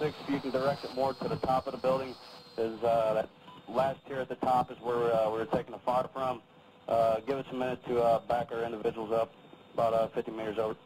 6, if you can direct it more to the top of the building, is uh, that last tier at the top is where uh, we're taking the fire from. Uh, give us a minute to uh, back our individuals up, about uh, 50 meters over.